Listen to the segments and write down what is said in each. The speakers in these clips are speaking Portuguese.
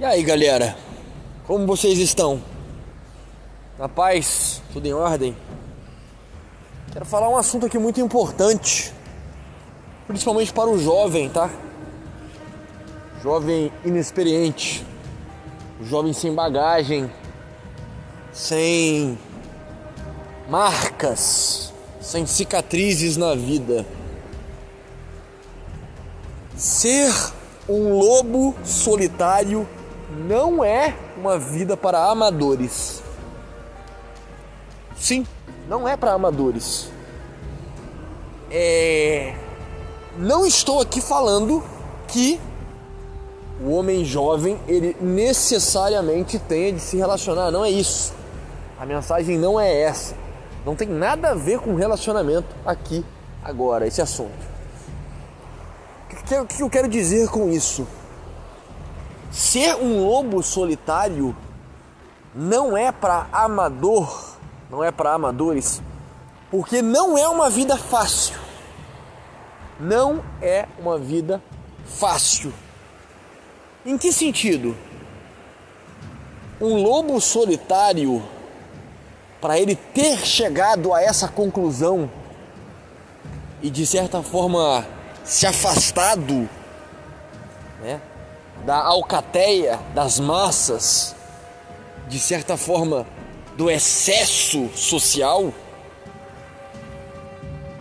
E aí, galera? Como vocês estão? Na paz? Tudo em ordem? Quero falar um assunto aqui muito importante, principalmente para o jovem, tá? Jovem inexperiente, jovem sem bagagem, sem marcas, sem cicatrizes na vida. Ser um lobo solitário não é uma vida para amadores. Sim, não é para amadores. É... Não estou aqui falando que o homem jovem ele necessariamente tenha de se relacionar. Não é isso. A mensagem não é essa. Não tem nada a ver com relacionamento aqui agora esse assunto. O que eu quero dizer com isso? Ser um lobo solitário não é para amador, não é para amadores, porque não é uma vida fácil. Não é uma vida fácil. Em que sentido? Um lobo solitário, para ele ter chegado a essa conclusão e de certa forma se afastado né, da alcateia das massas, de certa forma do excesso social,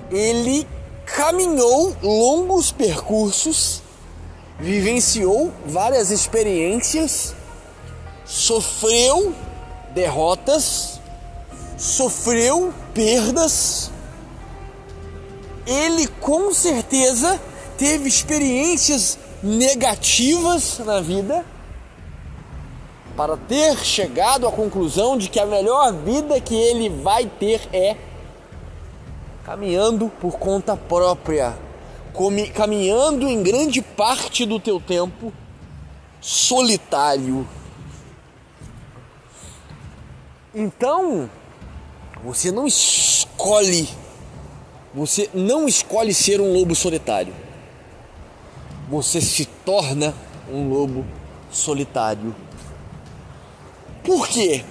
ele caminhou longos percursos, vivenciou várias experiências, sofreu derrotas, sofreu perdas. Ele com certeza teve experiências negativas na vida para ter chegado à conclusão de que a melhor vida que ele vai ter é caminhando por conta própria, caminhando em grande parte do teu tempo solitário. Então, você não escolhe, você não escolhe ser um lobo solitário você se torna um lobo solitário. Por quê?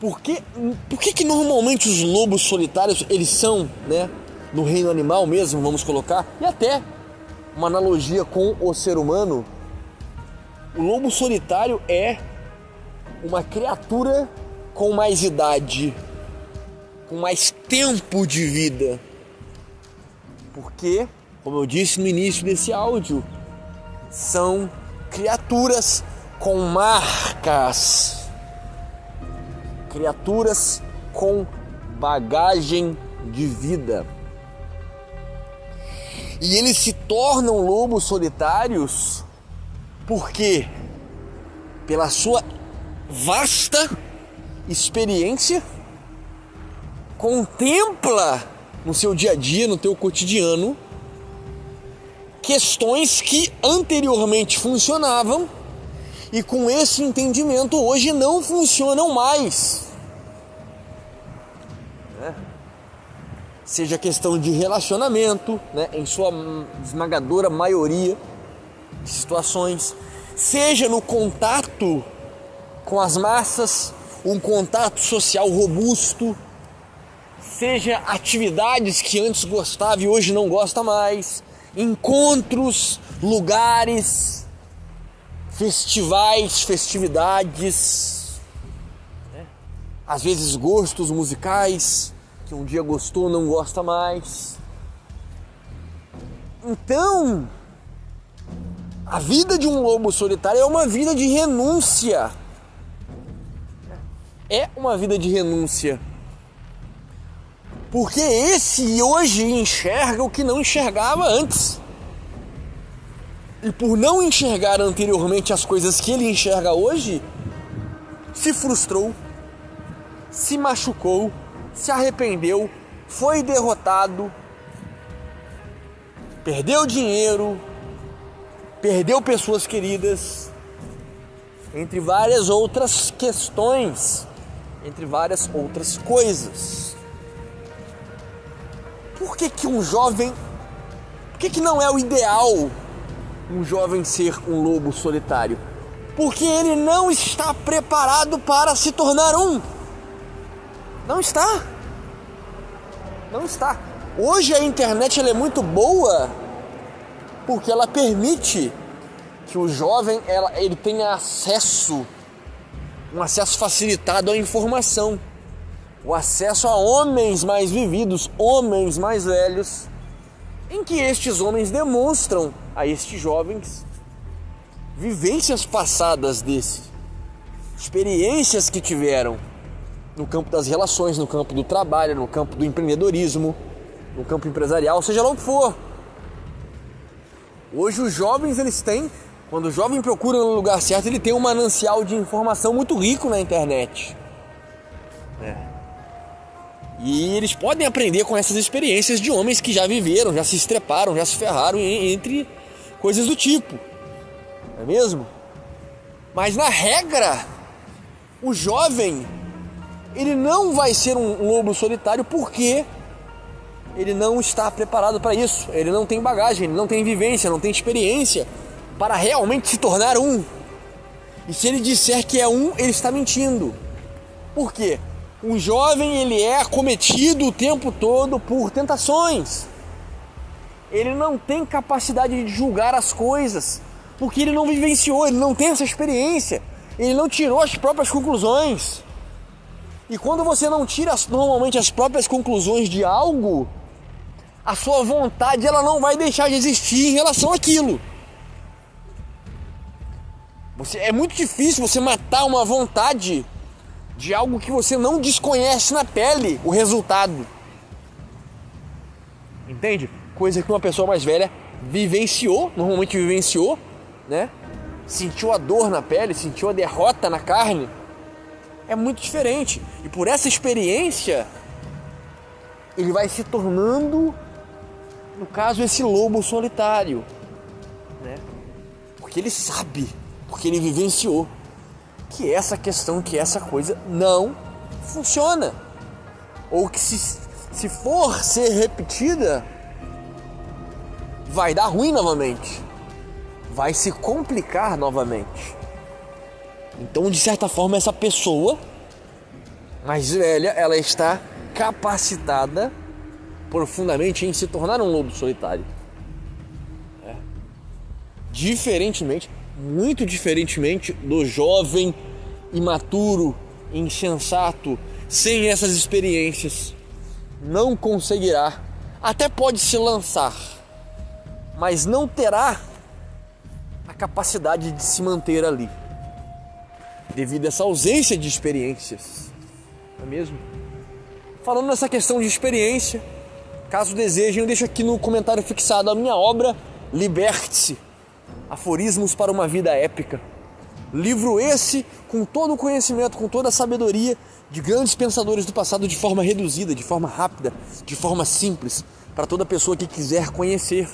Porque, por que, que normalmente os lobos solitários eles são, né, no reino animal mesmo, vamos colocar, e até uma analogia com o ser humano, o lobo solitário é uma criatura com mais idade, com mais tempo de vida. Porque como eu disse no início desse áudio, são criaturas com marcas, criaturas com bagagem de vida. E eles se tornam lobos solitários porque, pela sua vasta experiência, contempla no seu dia a dia, no teu cotidiano, questões que anteriormente funcionavam e com esse entendimento hoje não funcionam mais. Né? Seja questão de relacionamento, né? em sua esmagadora maioria de situações, seja no contato com as massas, um contato social robusto, seja atividades que antes gostava e hoje não gosta mais encontros, lugares, festivais, festividades, né? às vezes gostos musicais que um dia gostou, não gosta mais. Então, a vida de um lobo solitário é uma vida de renúncia. É uma vida de renúncia. Porque esse hoje enxerga o que não enxergava antes. E por não enxergar anteriormente as coisas que ele enxerga hoje, se frustrou, se machucou, se arrependeu, foi derrotado, perdeu dinheiro, perdeu pessoas queridas, entre várias outras questões, entre várias outras coisas. Por que, que um jovem. Por que, que não é o ideal um jovem ser um lobo solitário? Porque ele não está preparado para se tornar um. Não está. Não está. Hoje a internet é muito boa porque ela permite que o jovem ela, ele tenha acesso, um acesso facilitado à informação, o acesso a homens mais vividos, homens mais velhos, em que estes homens demonstram a estes jovens vivências passadas desse, experiências que tiveram no campo das relações, no campo do trabalho, no campo do empreendedorismo, no campo empresarial, seja lá o que for. Hoje os jovens eles têm, quando o jovem procura no lugar certo, ele tem um manancial de informação muito rico na internet. É. E eles podem aprender com essas experiências de homens que já viveram, já se estreparam, já se ferraram, entre coisas do tipo. Não é mesmo? Mas na regra, o jovem ele não vai ser um lobo solitário porque ele não está preparado para isso. Ele não tem bagagem, ele não tem vivência, não tem experiência para realmente se tornar um. E se ele disser que é um, ele está mentindo. Por quê? Um jovem ele é acometido o tempo todo por tentações. Ele não tem capacidade de julgar as coisas, porque ele não vivenciou, ele não tem essa experiência, ele não tirou as próprias conclusões. E quando você não tira normalmente as próprias conclusões de algo, a sua vontade ela não vai deixar de existir em relação àquilo. Você, é muito difícil você matar uma vontade de algo que você não desconhece na pele o resultado. Entende? Coisa que uma pessoa mais velha vivenciou, normalmente vivenciou, né? Sentiu a dor na pele, sentiu a derrota na carne. É muito diferente. E por essa experiência, ele vai se tornando no caso, esse lobo solitário, né? Porque ele sabe, porque ele vivenciou que essa questão, que essa coisa não funciona. Ou que se, se for ser repetida, vai dar ruim novamente. Vai se complicar novamente. Então, de certa forma, essa pessoa mais velha, ela está capacitada profundamente em se tornar um lobo solitário. É. Diferentemente, muito diferentemente do jovem imaturo, insensato, sem essas experiências, não conseguirá, até pode se lançar, mas não terá a capacidade de se manter ali, devido a essa ausência de experiências, não é mesmo? Falando nessa questão de experiência, Caso desejem, eu deixo aqui no comentário fixado a minha obra Liberte-se Aforismos para uma Vida Épica. Livro esse com todo o conhecimento, com toda a sabedoria de grandes pensadores do passado de forma reduzida, de forma rápida, de forma simples, para toda pessoa que quiser conhecer.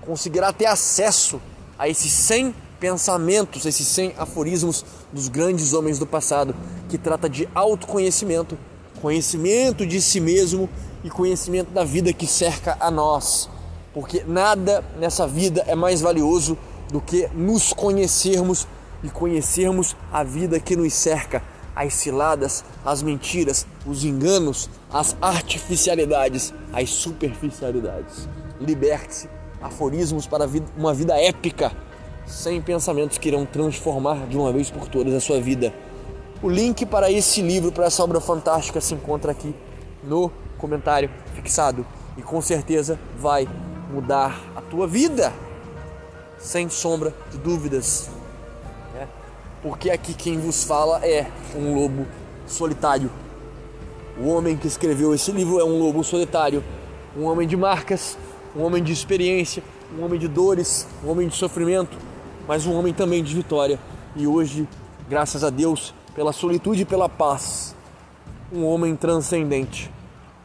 Conseguirá ter acesso a esses 100 pensamentos, esses 100 aforismos dos grandes homens do passado, que trata de autoconhecimento, conhecimento de si mesmo e conhecimento da vida que cerca a nós, porque nada nessa vida é mais valioso do que nos conhecermos e conhecermos a vida que nos cerca, as ciladas, as mentiras, os enganos, as artificialidades, as superficialidades. Liberte-se, aforismos para uma vida épica, sem pensamentos que irão transformar de uma vez por todas a sua vida. O link para esse livro, para essa obra fantástica, se encontra aqui no comentário fixado e com certeza vai mudar a tua vida, sem sombra de dúvidas. Né? Porque aqui quem vos fala é um lobo solitário. O homem que escreveu esse livro é um lobo solitário, um homem de marcas, um homem de experiência, um homem de dores, um homem de sofrimento, mas um homem também de vitória. E hoje, graças a Deus, pela solitude e pela paz, um homem transcendente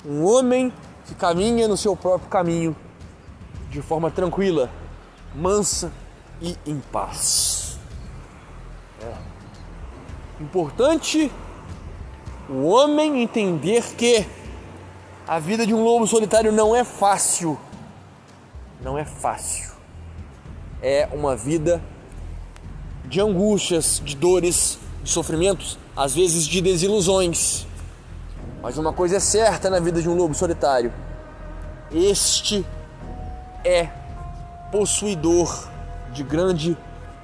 um homem que caminha no seu próprio caminho de forma tranquila, mansa e em paz. É. Importante o homem entender que a vida de um lobo solitário não é fácil. Não é fácil. É uma vida de angústias, de dores, de sofrimentos, às vezes de desilusões. Mas uma coisa é certa na vida de um lobo solitário: este é possuidor de grande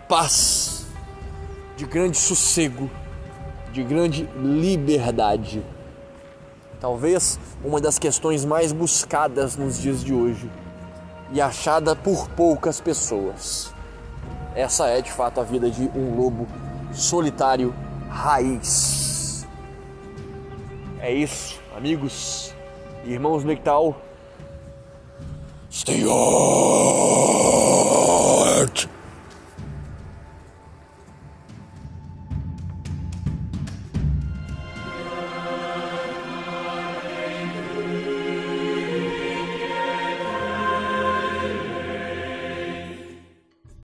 paz, de grande sossego, de grande liberdade. Talvez uma das questões mais buscadas nos dias de hoje e achada por poucas pessoas. Essa é de fato a vida de um lobo solitário raiz. É isso, amigos, irmãos Mectal. Stay out!